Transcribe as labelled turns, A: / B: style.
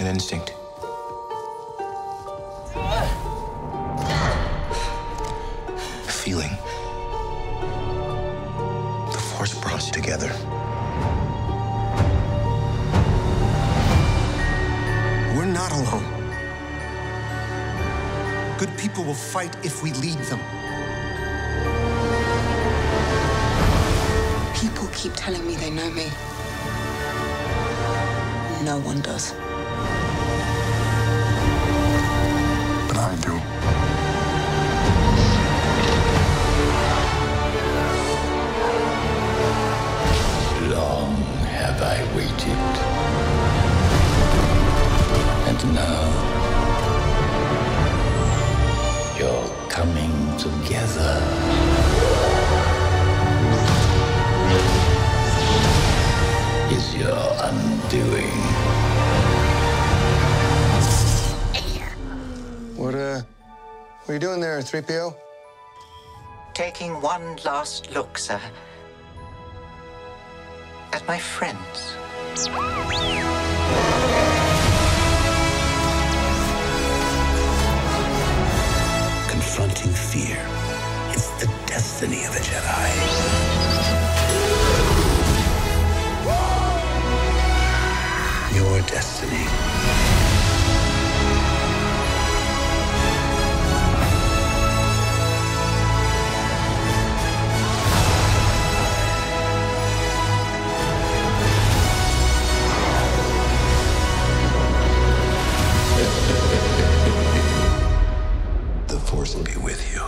A: an instinct. A feeling. The force brought us together. We're not alone. Good people will fight if we lead them.
B: People keep telling me they know me. No one does.
C: Coming together. Is your undoing.
A: What, uh, what are you doing there, 3PO?
D: Taking one last look, sir, at my friends.
C: Destiny of a Jedi. Your destiny. The Force will be with you.